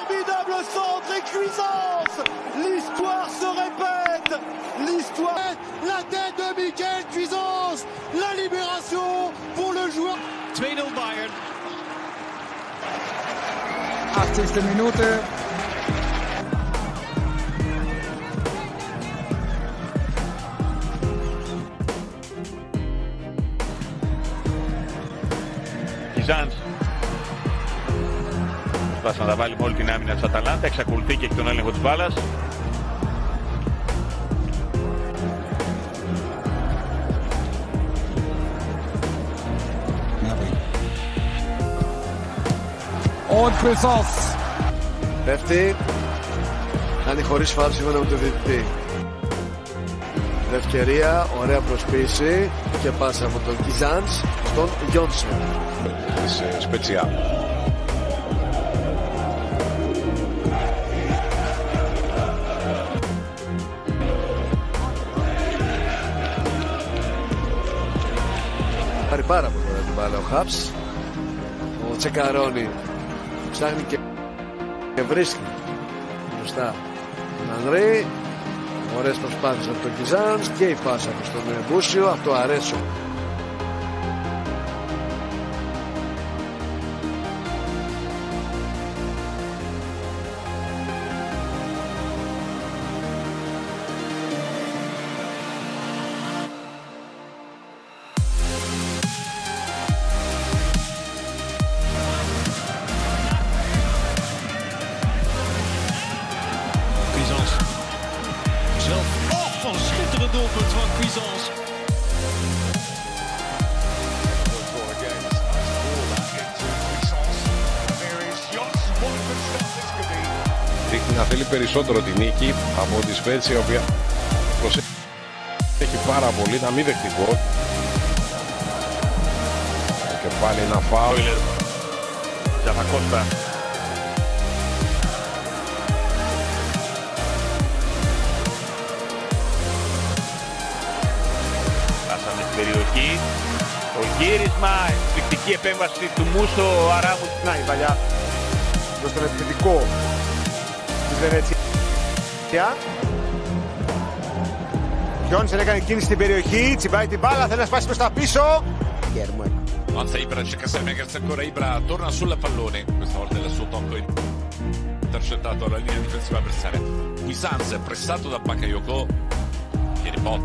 Formidable centre et cuisance L'histoire se répète. L'histoire La tête de Michael Cuisance. La libération pour le joueur. 2 Bayern 80. Minute Byzance Προσπάθησε να τα βάλει με όλη την άμυνα της Αταλάντα Εξακολουθεί και έχει τον έλεγχο της μπάλας Und Cuisance. Πέφτει. Κάνει χωρίς φάουλ σύμφωνα με τον διαιτητή. Ευκαιρία, ωραία προσποίηση και πάσα από τον Κιζάνς στον Γιόνσον. Σπετσιά. Πάρει πάρα πολύ ωραία την μπάλα ο Χάπς. Ο Τσεκαρόνι ψάχνει και, και βρίσκει μπροστά τον Ανδρή. Ωραίες προσπάθειες από τον Κιζάνς και η πάσα προς τον Μπούσιο. Αυτό αρέσω. Cuisance. Schitterend doelpunt van Cuisance. Δείχνει να θέλει περισσότερο τη νίκη από τη Σπέτσια, η οποία προσέχει πάρα πολύ να μην δεχτεί γκολ. Και πάλι ένα φάουλ. Όιλερ γύρισμα Εκπληκτική επέμβαση του Μούσο Αράμου Να η παλιά προς τον επιθετικό της Βενέτσια. Γιόνσεν έκανε κίνηση στην περιοχή, τσιμπάει την μπάλα, θέλει να σπάσει προς τα πίσω. Avanza Ibra, cerca Semegers ancora Ibra, torna sul pallone. Questa volta il suo tocco intercettato alla linea difensiva avversaria. Quisans è pressato da Bakayoko. Viene Bot.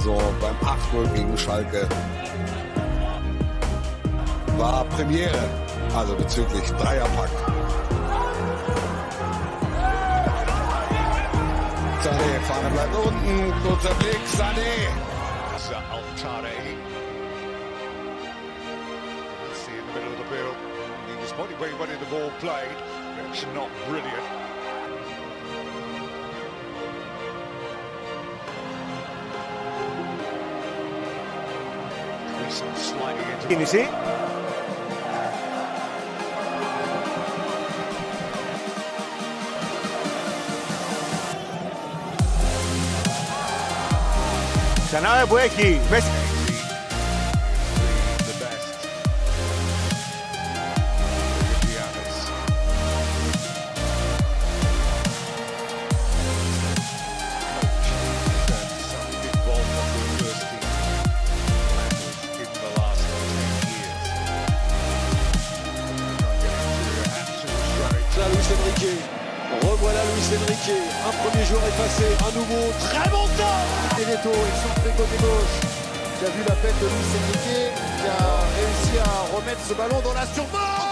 Saison beim 8-0 gegen Schalke war Premiere, also bezüglich Dreierpack. Sané, Fahne bleibt unten, kurzer Blick, Sané. Altare. See in the middle of the field. He was body way the ball played. It's not brilliant. Κίνηση. Ξανά που έχει μέσα Enrique. Revoilà Luis Enrique. Un premier joueur est passé. Un nouveau. Très bon temps Beneto, excentré côté gauche. Qui a vu la peine de Luis Enrique. Qui a réussi à remettre ce ballon dans la surface.